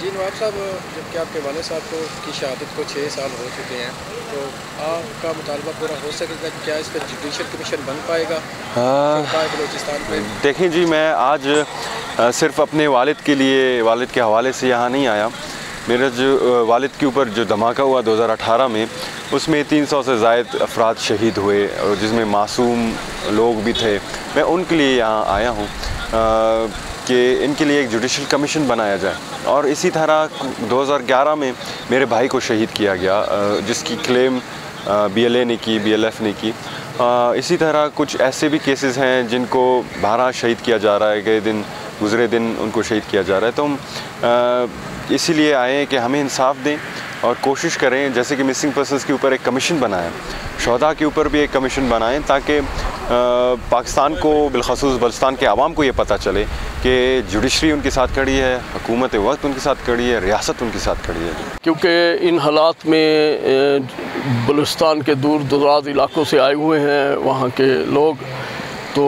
जी नवाब साहब जबकि आपके वाले साहब को की शहादत को छः साल हो चुके हैं तो आपका मुतालबा पूरा हो सकेगा क्या इस पर जुडिशल कमीशन बन पाएगा? बलोचिस्तान में? देखें जी मैं आज सिर्फ़ अपने वालिद के लिए वालिद के हवाले से यहाँ नहीं आया। मेरा जो वालिद के ऊपर जो धमाका हुआ 2018 में उसमें 300 से ज़ायद अफराद शहीद हुए और जिसमें मासूम लोग भी थे। मैं उनके लिए यहाँ आया हूँ। कि इनके लिए एक जुडिशल कमीशन बनाया जाए। और इसी तरह 2011 में मेरे भाई को शहीद किया गया जिसकी क्लेम बीएलए ने की बीएलएफ ने की। इसी तरह कुछ ऐसे भी केसेस हैं जिनको बारह शहीद किया जा रहा है, गए दिन, गुज़रे दिन उनको शहीद किया जा रहा है। तो हम इसीलिए आए हैं कि हमें इंसाफ दें और कोशिश करें, जैसे कि मिसिंग पर्सनस के ऊपर एक कमीशन बनाएँ शहदा के ऊपर भी एक कमीशन बनाएँ, ताकि पाकिस्तान को बिलखसूस बलस्तान के आवाम को ये पता चले कि जुडिशरी उनके साथ खड़ी है हुकूमत वक्त उनके साथ खड़ी है रियासत उनके साथ खड़ी है। क्योंकि इन हालात में बलुस्तान के दूर दराज इलाकों से आए हुए हैं वहाँ के लोग तो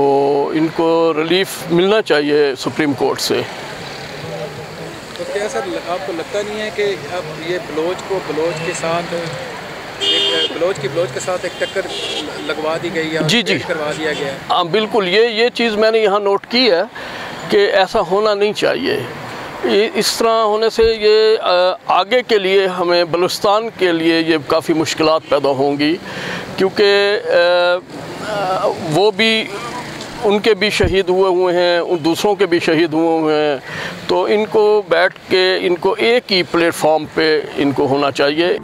इनको रिलीफ मिलना चाहिए सुप्रीम कोर्ट से। तो क्या सर आपको लगता नहीं है कि अब ये बलोच को बलोच के साथ एक बलोच की बलोच के साथ एक टक्कर लगवा दी गई है जी जी। करवा दिया गया है? हाँ बिल्कुल ये ये चीज़ मैंने यहाँ नोट की है कि ऐसा होना नहीं चाहिए। इस तरह होने से ये आगे के लिए हमें बलुस्तान के लिए ये काफ़ी मुश्किल पैदा होंगी क्योंकि वो भी उनके भी शहीद हुए हुए हैं उन दूसरों के भी शहीद हुए हुए हैं तो इनको बैठ के इनको एक ही प्लेटफॉर्म पे इनको होना चाहिए।